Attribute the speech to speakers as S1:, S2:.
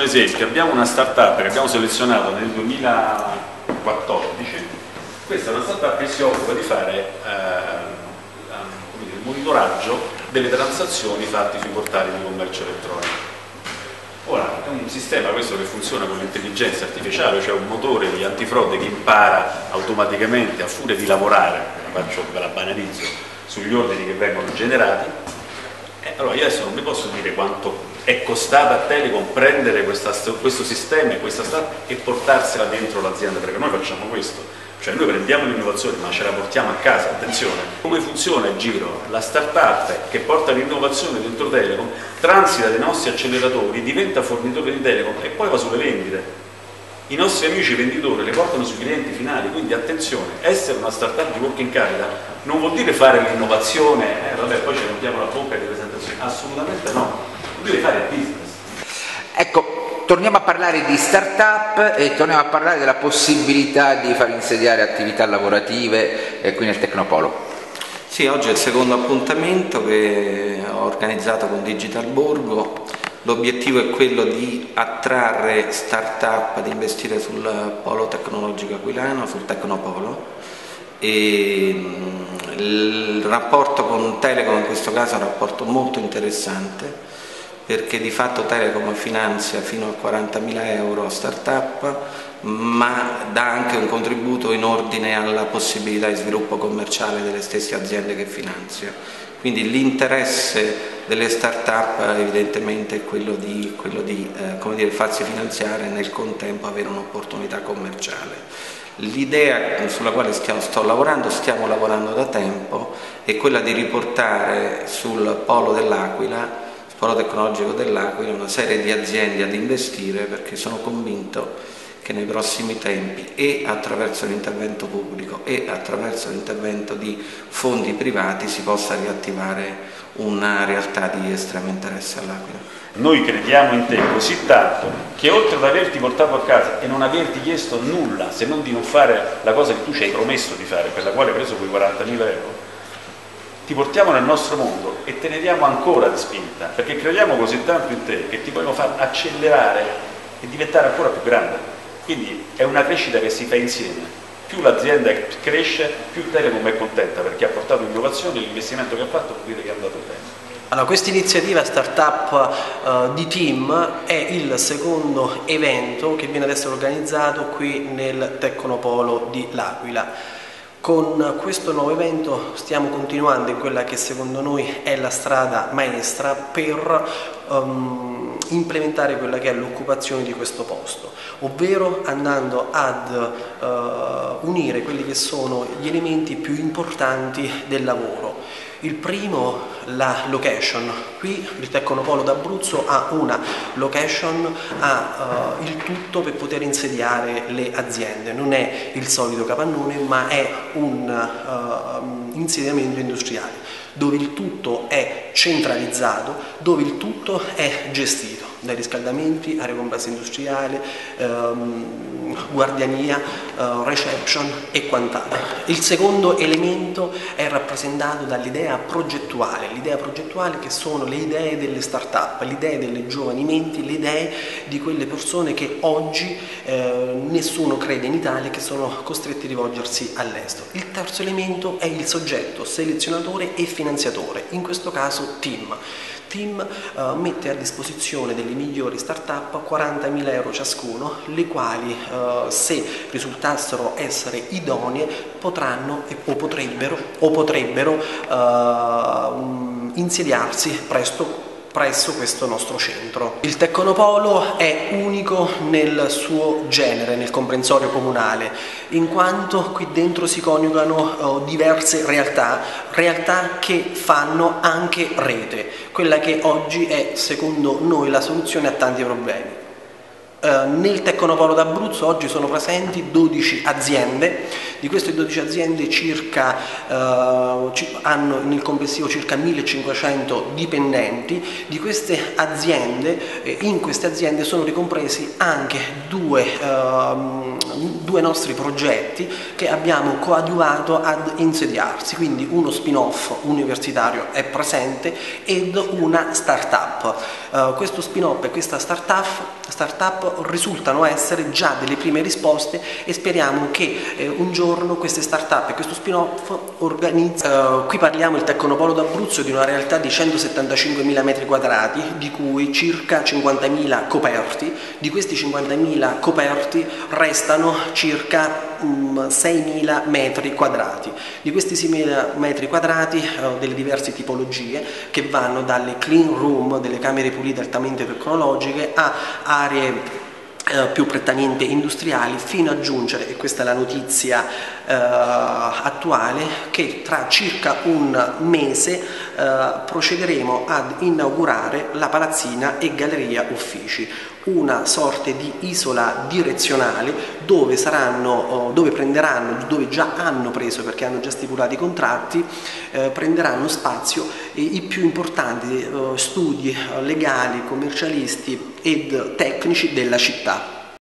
S1: esempio, abbiamo una startup che abbiamo selezionato nel 2014, questa è una startup che si occupa di fare eh, il monitoraggio delle transazioni fatte sui portali di commercio elettronico. Ora, è un sistema questo che funziona con l'intelligenza artificiale, cioè un motore di antifrode che impara automaticamente a furia di lavorare, la, faccio, ve la banalizzo, sugli ordini che vengono generati. Eh, allora io adesso non vi posso dire quanto è costata a Telecom prendere questa, questo sistema e questa startup e portarsela dentro l'azienda, perché noi facciamo questo, cioè noi prendiamo l'innovazione ma ce la portiamo a casa, attenzione, come funziona il giro? La startup che porta l'innovazione dentro Telecom transita dai nostri acceleratori, diventa fornitore di Telecom e poi va sulle vendite. I nostri amici venditori le portano sui clienti finali, quindi attenzione, essere una startup di working capital non vuol dire fare l'innovazione, eh, vabbè poi ci rompiamo la bocca di presentazione, assolutamente no, deve fare business.
S2: Ecco, torniamo a parlare di start-up e torniamo a parlare della possibilità di far insediare attività lavorative eh, qui nel Tecnopolo.
S3: Sì, oggi è il secondo appuntamento che ho organizzato con Digital Borgo. L'obiettivo è quello di attrarre start-up ad investire sul polo tecnologico aquilano, sul Tecnopolo e mm, il rapporto con Telecom in questo caso è un rapporto molto interessante perché di fatto Telecom finanzia fino a 40.000 euro a start-up ma dà anche un contributo in ordine alla possibilità di sviluppo commerciale delle stesse aziende che finanzia. Quindi l'interesse delle start-up evidentemente è quello di, quello di eh, dire, farsi finanziare e nel contempo avere un'opportunità commerciale. L'idea sulla quale stiamo, sto lavorando, stiamo lavorando da tempo, è quella di riportare sul polo dell'Aquila polo tecnologico dell'Aquila una serie di aziende ad investire perché sono convinto che nei prossimi tempi e attraverso l'intervento pubblico e attraverso l'intervento di fondi privati si possa riattivare una realtà di estremo interesse all'Aquila.
S1: Noi crediamo in te così tanto che oltre ad averti portato a casa e non averti chiesto nulla se non di non fare la cosa che tu ci hai promesso di fare, per la quale hai preso quei 40.000 euro, ti portiamo nel nostro mondo e te ne diamo ancora di spinta, perché crediamo così tanto in te che ti vogliamo far accelerare e diventare ancora più grande. Quindi è una crescita che si fa insieme. Più l'azienda cresce, più Telecom è contenta perché ha portato innovazione, l'investimento che ha fatto vuol dire che è andato bene.
S4: Allora, questa iniziativa Startup uh, di Team è il secondo evento che viene adesso organizzato qui nel Tecnopolo di L'Aquila. Con questo nuovo evento stiamo continuando in quella che secondo noi è la strada maestra per um, implementare quella che è l'occupazione di questo posto, ovvero andando ad uh, unire quelli che sono gli elementi più importanti del lavoro. Il primo, la location. Qui il Tecnopolo d'Abruzzo ha una location, ha uh, il tutto per poter insediare le aziende. Non è il solito capannone, ma è un uh, insediamento industriale dove il tutto è centralizzato, dove il tutto è gestito, dai riscaldamenti, area compressa industriale, ehm, guardiania, eh, reception e quant'altro. Il secondo elemento è rappresentato dall'idea progettuale, l'idea progettuale che sono le idee delle start-up, le idee delle giovani menti, le idee di quelle persone che oggi eh, nessuno crede in Italia e che sono costretti a rivolgersi all'estero. Il terzo elemento è il soggetto selezionatore e finanziatore, in questo caso team. Team uh, mette a disposizione delle migliori start-up 40.000 euro ciascuno, le quali uh, se risultassero essere idonee potranno o potrebbero, o potrebbero uh, insediarsi presto presso questo nostro centro. Il Tecnopolo è unico nel suo genere, nel comprensorio comunale, in quanto qui dentro si coniugano oh, diverse realtà, realtà che fanno anche rete, quella che oggi è secondo noi la soluzione a tanti problemi. Uh, nel Tecnopolo d'Abruzzo oggi sono presenti 12 aziende, di queste 12 aziende circa, uh, hanno nel complessivo circa 1500 dipendenti, di queste aziende, eh, in queste aziende sono ricompresi anche due uh, due nostri progetti che abbiamo coadiuvato ad insediarsi, quindi uno spin-off universitario è presente ed una start-up. Uh, questo spin-off e questa start-up, start risultano essere già delle prime risposte e speriamo che eh, un giorno queste start-up e questo spin-off organizzino. Uh, qui parliamo il Tecnopolo d'Abruzzo di una realtà di 175.000 metri quadrati, di cui circa 50.000 coperti. Di questi 50.000 coperti restano circa um, 6.000 metri quadrati. Di questi 6.000 metri quadrati uh, delle diverse tipologie che vanno dalle clean room, delle camere pulite altamente tecnologiche, a aree eh, più prettamente industriali fino a giungere, e questa è la notizia eh, attuale, che tra circa un mese eh, procederemo ad inaugurare la palazzina e galleria uffici, una sorta di isola direzionale dove, saranno, dove prenderanno, dove già hanno preso perché hanno già stipulato i contratti, eh, prenderanno spazio i più importanti eh, studi legali, commercialisti ed tecnici della città.